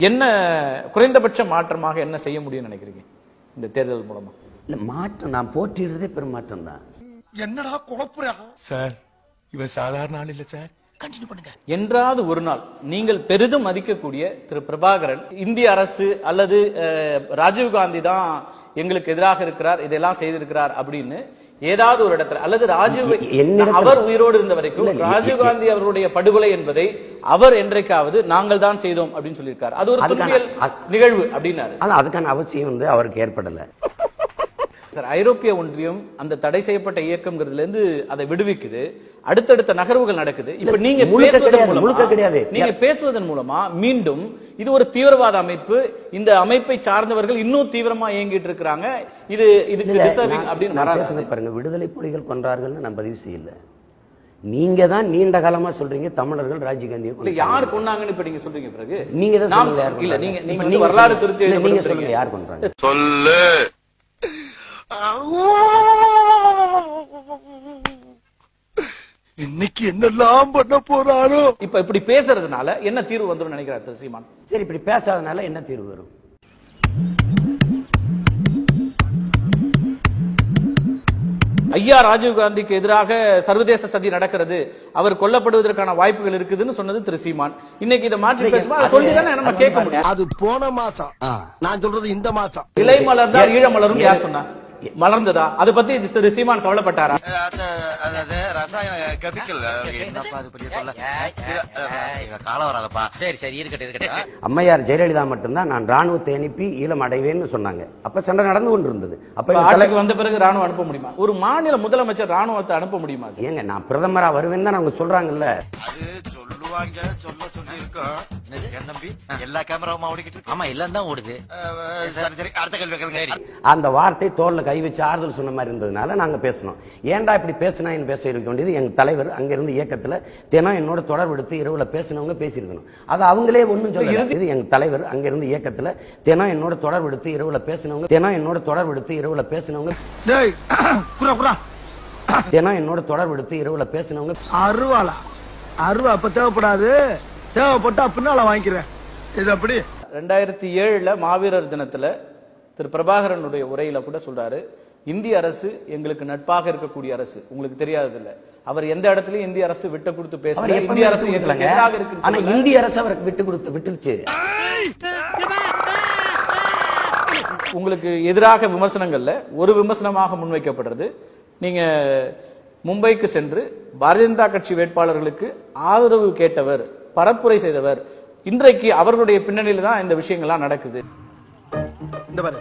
என்ன குறைந்தபட்ச மாற்றமாக என்ன செய்ய முடியும்னு நினைக்கிறீங்க? இந்த தேர்தல் மூலமா. இல்ல மாற்றம் நான் போற்றிடுறதே பெரும் மாற்றம் தான். என்னடா குழப்புறா? சார் இவன் சாதாரண ஆள் இல்ல சார். கண்டினியூ பண்ணுங்க. என்றாவது ஒரு நாள் நீங்கள் பெரிதும் மதிக்கக்கூடிய திரு பிரபாகரன் இந்திய அரசு அல்லது ராஜீவ்காந்தி தான் எங்களுக்கு எதிராக இருக்கிறார் இதெல்லாம் செய்திருக்கிறார் அப்படின்னு ஏதாவது ஒரு இடத்துல அல்லது ராஜீவ் அவர் உயிரோடு இருந்த வரைக்கும் ராஜீவ்காந்தி அவருடைய படுகொலை என்பதை அவர் என்றைக்காவது நாங்கள் தான் செய்தோம் அப்படின்னு சொல்லியிருக்காரு. அது ஒரு நிகழ்வு அப்படின்னாரு. ஆனா அதுக்கான அவசியம் வந்து அவருக்கு ஏற்படல. சார் ஐரோப்பிய ஒன்றியம் அந்த தடை செய்யப்பட்ட இயக்கம்ங்கிறதுல இருந்து அதை விடுவிக்குது. அடுத்தடுத்த நகர்வுகள் நடக்குது. இப்ப நீங்க கிடையாது. நீங்க பேசுவதன் மூலமா மீண்டும் இது ஒரு தீவிரவாத அமைப்பு. இந்த அமைப்பை சார்ந்தவர்கள் இன்னும் தீவிரமா இயங்கிட்டு இருக்கிறாங்க. இது இதுக்கு டிசர்விங் அப்படின்னு பாருங்க. விடுதலை புலிகள் கொன்றார்கள்னு நான் பதிவு செய்யல. நீங்க தான் நீண்ட காலமா சொல்றீங்க தமிழர்கள் கொன்றாங்க. யார் கொன்னாங்கன்னு இப்ப நீங்க சொல்றீங்க பிறகு? நீங்க தான் இல்ல. நீங்க நீங்க வரலாறு. திருத்தி நீங்க. சொல்லுங்க யார் கொன்றாங்க. சொல்லு. இன்னைக்கு என்னெல்லாம் பண்ண போறாரோ? இப்ப இப்படி பேசுறதுனால என்ன தீர்வு வந்துரும் நினைக்கிறார் திரு சீமான் சரி இப்படி பேசாதனால என்ன தீர்வு வரும்? ஐயா ராஜீவ்காந்திக்கு எதிராக சர்வதேச சதி நடக்கிறது. அவர் கொல்லப்படுவதற்கான வாய்ப்புகள் இருக்குதுன்னு சொன்னது திரு சீமான் இன்னைக்கு இதை மாற்றி பேசுமா அதை சொல்லி தானே நம்ம கேட்க முடியும். அது போன மாசம். நான் சொல்றது இந்த மாசம். இலை மலர்ந்தால் ஈழ மலரும் யார் சொன்னா மலர்ந்ததா? அதை பத்தி திரு சீமான் கவலைப்பட்டாரா? அம்மையார் ஜெயலலிதா மட்டும்தான் நான் ராணுவத்தை அனுப்பி ஈழம் அடைவேன்னு சொன்னாங்க. அப்ப சண்டை நடந்து கொண்டு இருந்தது அப்ப ஆட்சிக்கு வந்த பிறகு ராணுவம் அனுப்ப முடியுமா? ஒரு மாநில முதலமைச்சர் ராணுவத்தை அனுப்ப முடியுமா ஏங்க நான் பிரதமரா வருவேன்னு தான் அவங்க சொல்றாங்கல்ல. சொல்லுவாங்க சொல்ல சொல்லி இருக்கோம் என் தம்பி? எல்லா கேமராவும் ஓடிக்கிட்டு இருக்கு? ஆமா எல்லாம் தான் ஓடுது. சரி? சரி அடுத்த கேள்வி அந்த வார்த்தை தோல்ல கை வச்சு ஆறுதல் சொன்ன மாதிரி இருந்ததுனால நாங்க பேசணும் ஏன்டா இப்படி பேசினான்னு பேச இருக்க வேண்டியது எங்க தலைவர் அங்கிருந்து இயக்கத்துல தினம் என்னோட தொடர்பு எடுத்து இரவுல பேசினவங்க பேசியிருக்கணும். அது அவங்களே ஒண்ணும் சொல்லல. இது எங்க தலைவர் அங்கிருந்து இயக்கத்துல தினம் என்னோட தொடர்பு எடுத்து இரவுல பேசினவங்க தினம் என்னோட தொடர்பு எடுத்து இரவுல பேசினவங்க தினம் என்னோட தொடர்பு எடுத்து இரவுல பேசினவங்க. அருவாளா? அருவா அப்ப தேவைப்படாது. தேவைப்பட்டா பின்னால வாங்கிக்கிறேன். இது அப்படி ரெண்டாயிரத்தி ஏழுல மாவீரர் தினத்துல திரு பிரபாகரனுடைய உரையில கூட சொல்றாரு இந்திய அரசு எங்களுக்கு நட்பாக இருக்கக்கூடிய அரசு. உங்களுக்கு தெரியாது இல்ல அவர் எந்த இடத்துலயும் இந்திய அரசு விட்டு கொடுத்து பேசல. இந்திய அரசு. எதிராக இருக்குன்னு ஆனா. இந்திய அரசு அவருக்கு விட்டு கொடுத்து விட்டுருச்சு. உங்களுக்கு எதிராக விமர்சனங்கள்ல ஒரு விமர்சனமாக முன்வைக்கப்படுறது. நீங்க மும்பைக்கு சென்று பாரதிய ஜனதா கட்சி வேட்பாளர்களுக்கு ஆதரவு கேட்டவர் பரப்புரை செய்தவர் இன்றைக்கு அவர்களுடைய பின்னணியில தான் இந்த விஷயங்கள்லாம் நடக்குது. இந்த பாரு.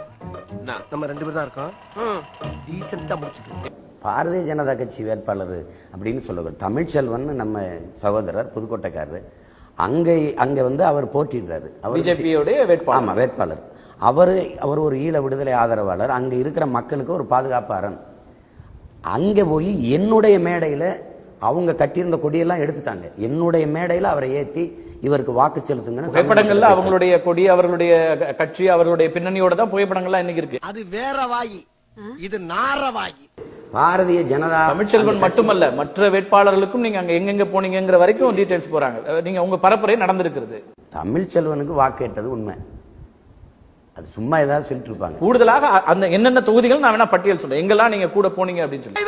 நம்ம ரெண்டு பேரும் தான் இருக்கோம். பாரதிய ஜனதா கட்சி வேட்பாளர் அப்படின்னு சொல்லுவார் தமிழ்ச்செல்வன் நம்ம சகோதரர் புதுக்கோட்டைக்காரர். அங்கே அங்க வந்து அவர் போட்டிடுறாரு அவர் பிஜேபியோடைய வேட்பாளர். ஆமா வேட்பாளர். அவரு அவர் ஒரு ஈழ விடுதலை ஆதரவாளர். அங்க இருக்கிற மக்களுக்கு ஒரு பாதுகாப்பு அரண். அங்க போய் என்னுடைய மேடையில அவங்க கட்டியிருந்த கொடியெல்லாம் எடுத்துட்டாங்க. என்னுடைய மேடையில அவரை ஏத்தி இவருக்கு வாக்கு செலுத்துங்கன்னு புகைப்படங்கள்ல அவங்களுடைய கொடி அவர்களுடைய க- கட்சி அவர்களுடைய பின்னணியோட தான் புகைப்படங்கள்லாம் இன்னைக்கு இருக்கு. அது வேற வாயி. இது நார வாயி. பாரதிய ஜனதா தமிழ்ச்செல்வன் மட்டுமல்ல மற்ற வேட்பாளர்களுக்கும் நீங்க அங்க எங்கெங்க போனீங்கங்கிற வரைக்கும் டீடைல்ஸ் போறாங்க. நீங்க உங்க பரப்புரை நடந்திருக்கிறது. தமிழ்ச்செல்வனுக்கு வாக்கு கேட்டது உண்மை. அது சும்மா ஏதாவது சொல்லிட்டு இருப்பாங்க. கூடுதலாக அந்த என்னென்ன தொகுதிகள் நான் வேணா பட்டியல் சொல்றேன். எங்கெல்லாம் நீங்க கூட போனீங்க அப்படின்னு சொல்லி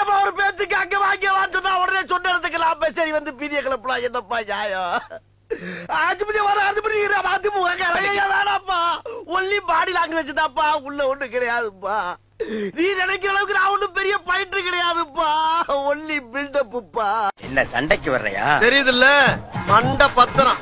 எப்ப ஒரு பேச்சுக்கு அங்க வாங்க வாட்டுனா உடனே சொன்னதுக்கு நான் சரி வந்து பீதிய கிளப்பலாம் என்னப்பா நியாயம்? ஆஜிபதி வர ஆஜிபதி அதிமுக வேணாப்பா ஒன்லி பாடி லாங்குவேஜ் தான்ப்பா. உள்ள ஒண்ணு கிடையாதுப்பா. நீ நினைக்கிற அளவுக்கு நான் ஒண்ணும் பெரிய பயிற்று கிடையாதுப்பா. ஒன்லி பில்டப்புப்பா என்ன சண்டைக்கு வர்றையா? தெரியுதுல்ல? மண்ட பத்திரம்